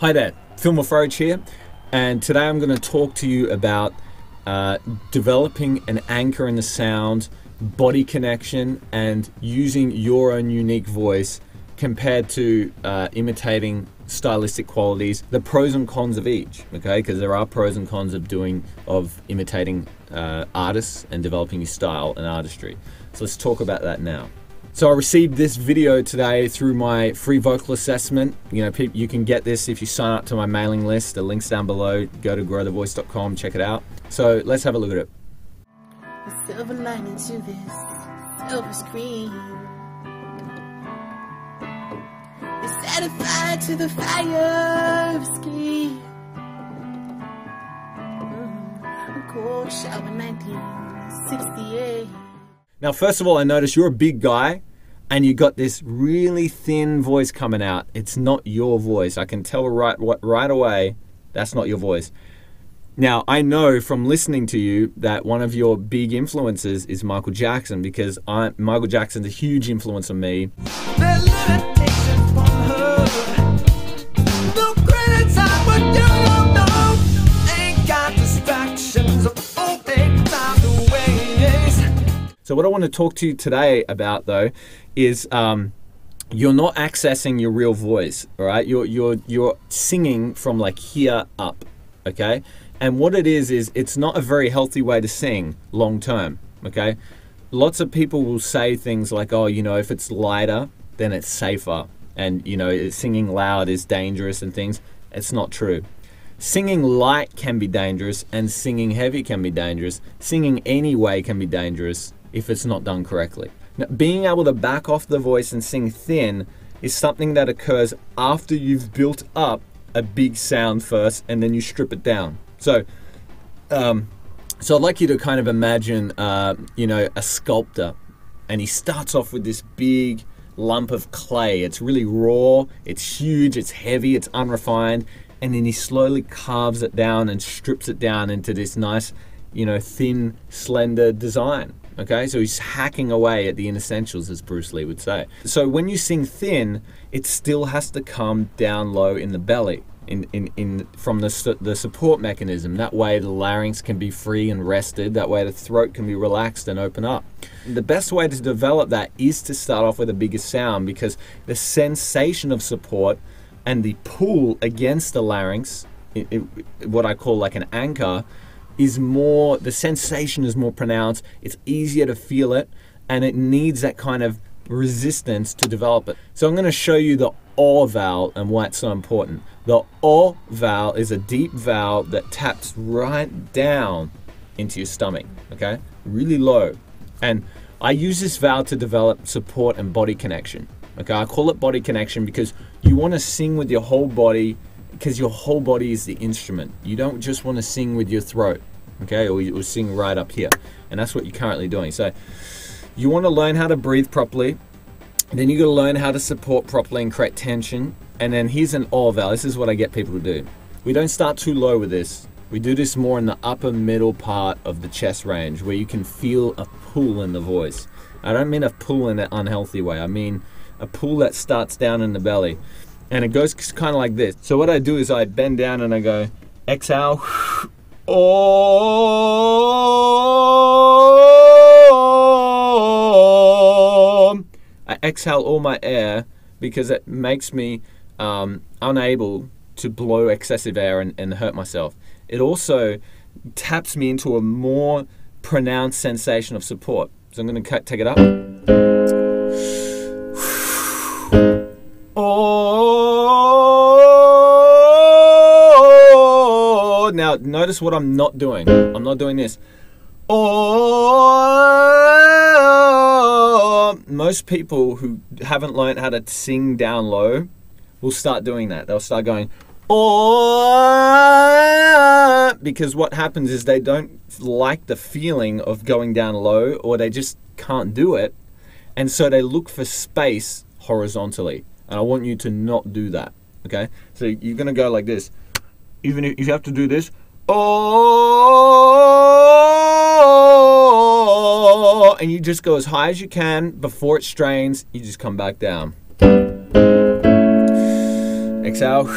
Hi there, Phil Moufarrege here, and today I'm going to talk to you about uh, developing an anchor in the sound, body connection, and using your own unique voice compared to uh, imitating stylistic qualities, the pros and cons of each, okay? Because there are pros and cons of doing, of imitating uh, artists and developing your style and artistry. So let's talk about that now. So I received this video today through my free vocal assessment. You know, you can get this if you sign up to my mailing list. The link's down below. Go to growthevoice.com, check it out. So let's have a look at it. The silver lining to this silver screen. a fire to the fire of ski. Mm, cold shower 1968. Now, first of all, I notice you're a big guy and you got this really thin voice coming out. It's not your voice. I can tell right right away that's not your voice. Now, I know from listening to you that one of your big influences is Michael Jackson because I, Michael Jackson's a huge influence on me. So what I want to talk to you today about though is um, you're not accessing your real voice, all right? You're you're you're singing from like here up, okay? And what it is is it's not a very healthy way to sing long term, okay? Lots of people will say things like, "Oh, you know, if it's lighter, then it's safer." And you know, singing loud is dangerous and things. It's not true. Singing light can be dangerous and singing heavy can be dangerous. Singing anyway can be dangerous if it's not done correctly. Now, being able to back off the voice and sing thin is something that occurs after you've built up a big sound first and then you strip it down. So, um, so I'd like you to kind of imagine, uh, you know, a sculptor, and he starts off with this big lump of clay. It's really raw, it's huge, it's heavy, it's unrefined, and then he slowly carves it down and strips it down into this nice, you know, thin, slender design. Okay, so he's hacking away at the inessentials, as Bruce Lee would say. So when you sing thin, it still has to come down low in the belly. In, in, in from the, the support mechanism. That way the larynx can be free and rested. That way the throat can be relaxed and open up. The best way to develop that is to start off with a bigger sound because the sensation of support and the pull against the larynx, it, it, what I call like an anchor, is more, the sensation is more pronounced, it's easier to feel it, and it needs that kind of resistance to develop it. So I'm going to show you the O vowel and why it's so important. The O vowel is a deep vowel that taps right down into your stomach, okay? Really low. And I use this vowel to develop support and body connection. Okay, I call it body connection because you want to sing with your whole body because your whole body is the instrument. You don't just want to sing with your throat, okay, or you sing right up here, and that's what you're currently doing. So you want to learn how to breathe properly. Then you got to learn how to support properly and create tension. And then here's an vowel. This is what I get people to do. We don't start too low with this. We do this more in the upper middle part of the chest range where you can feel a pull in the voice. I don't mean a pull in an unhealthy way. I mean a pull that starts down in the belly and it goes kind of like this. So what I do is I bend down and I go, exhale, oh. I exhale all my air because it makes me um, unable to blow excessive air and, and hurt myself. It also taps me into a more pronounced sensation of support. So I'm going to take it up. Now, notice what I'm not doing. I'm not doing this. Oh, most people who haven't learned how to sing down low will start doing that. They'll start going, oh, because what happens is they don't like the feeling of going down low or they just can't do it. And so they look for space horizontally. And I want you to not do that. Okay? So you're going to go like this even if you have to do this. Oh, and you just go as high as you can before it strains. You just come back down. Exhale.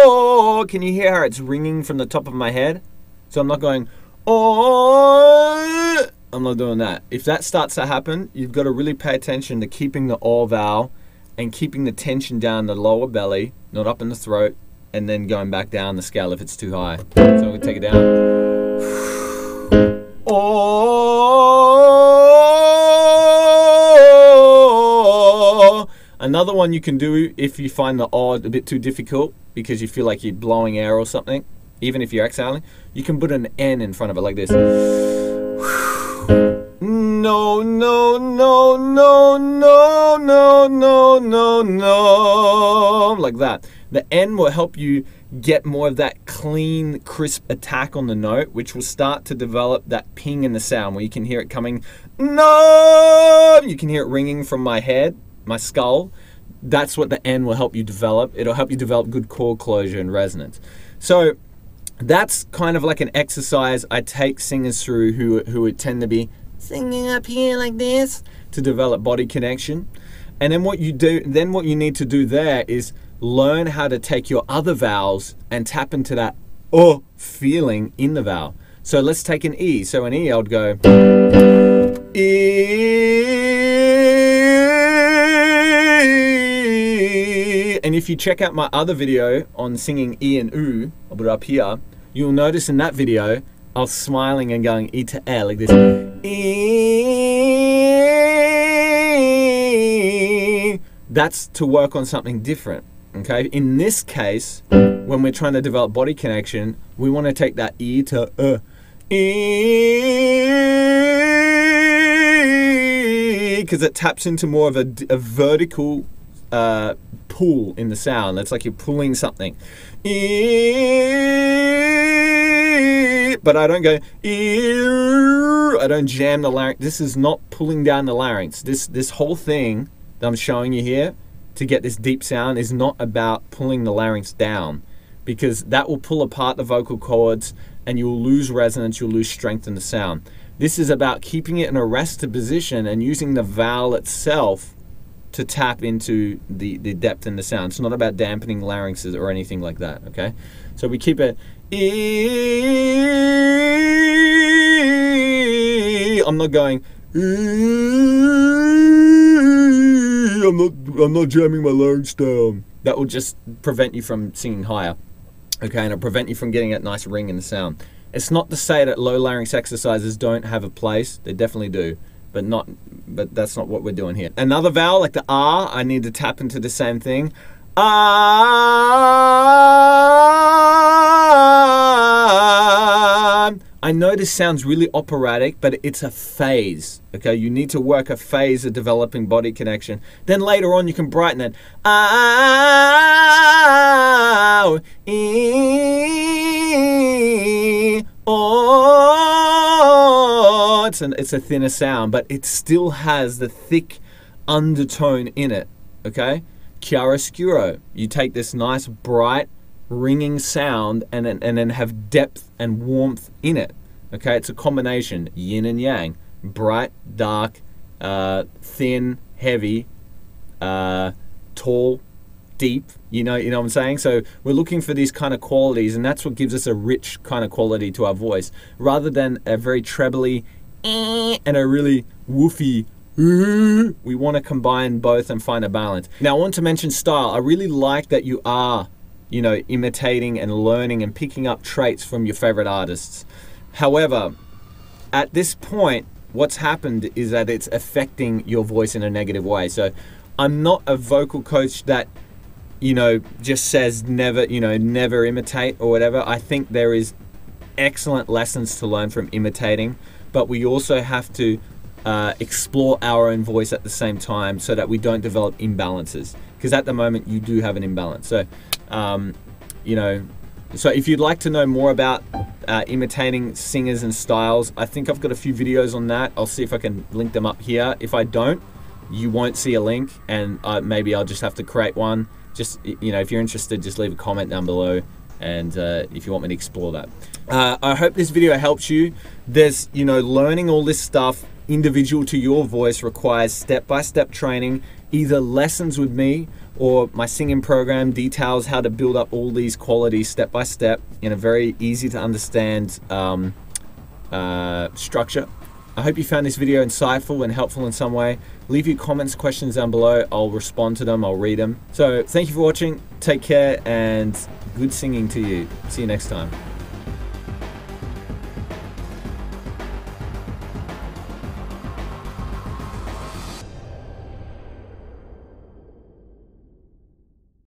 Oh, can you hear how it's ringing from the top of my head? So I'm not going. Oh. I'm not doing that. If that starts to happen, you've got to really pay attention to keeping the oh vowel and keeping the tension down the lower belly, not up in the throat, and then going back down the scale if it's too high. So to take it down. Oh. Another one you can do if you find the odd a bit too difficult because you feel like you're blowing air or something, even if you're exhaling, you can put an N in front of it like this. No, no, no, no, no, no, no, no, no, like that. The N will help you get more of that clean, crisp attack on the note, which will start to develop that ping in the sound where you can hear it coming. No, you can hear it ringing from my head, my skull. That's what the N will help you develop. It'll help you develop good cord closure and resonance. So that's kind of like an exercise I take singers through who who would tend to be singing up here like this to develop body connection. And then what you do, then what you need to do there is learn how to take your other vowels and tap into that oh feeling in the vowel. So let's take an E. So an E, I would go E. And if you check out my other video on singing E and U, I'll put it up here, you'll notice in that video I was smiling and going E to L like this. That's to work on something different. Okay. In this case, when we're trying to develop body connection, we want to take that E to uh. E because it taps into more of a, a vertical uh, pull in the sound. It's like you're pulling something. But I don't go. I don't jam the larynx. This is not pulling down the larynx. This this whole thing that I'm showing you here to get this deep sound is not about pulling the larynx down because that will pull apart the vocal cords and you'll lose resonance, you'll lose strength in the sound. This is about keeping it in a rested position and using the vowel itself to tap into the, the depth in the sound. It's not about dampening larynxes or anything like that, okay? So we keep it I'm not going I'm not I'm not jamming my larynx down. That will just prevent you from singing higher. Okay, and it'll prevent you from getting that nice ring in the sound. It's not to say that low larynx exercises don't have a place. They definitely do but not but that's not what we're doing here. Another vowel like the R, I need to tap into the same thing. Ah, I know this sounds really operatic, but it's a phase. Okay, you need to work a phase of developing body connection. Then later on, you can brighten it. Ah, oh, it's, an, it's a thinner sound, but it still has the thick undertone in it. Okay, chiaroscuro. You take this nice, bright, ringing sound and then, and then have depth and warmth in it. Okay, it's a combination, yin and yang, bright, dark, uh, thin, heavy, uh, tall, deep. You know, you know what I'm saying. So we're looking for these kind of qualities, and that's what gives us a rich kind of quality to our voice, rather than a very trebly and a really woofy. We want to combine both and find a balance. Now, I want to mention style. I really like that you are, you know, imitating and learning and picking up traits from your favorite artists. However, at this point, what's happened is that it's affecting your voice in a negative way. So, I'm not a vocal coach that you know, just says never, you know, never imitate or whatever. I think there is excellent lessons to learn from imitating, but we also have to uh, explore our own voice at the same time so that we don't develop imbalances. Because at the moment, you do have an imbalance. So, um, you know, so if you'd like to know more about uh, imitating singers and styles, I think I've got a few videos on that. I'll see if I can link them up here. If I don't, you won't see a link, and uh, maybe I'll just have to create one just you know if you're interested just leave a comment down below and uh, if you want me to explore that uh, i hope this video helps you there's you know learning all this stuff individual to your voice requires step by step training, either lessons with me or my singing program details how to build up all these qualities step by step in a very easy to understand um, uh, structure. I hope you found this video insightful and helpful in some way. Leave your comments, questions down below. I'll respond to them, I'll read them. So, thank you for watching. Take care and good singing to you. See you next time.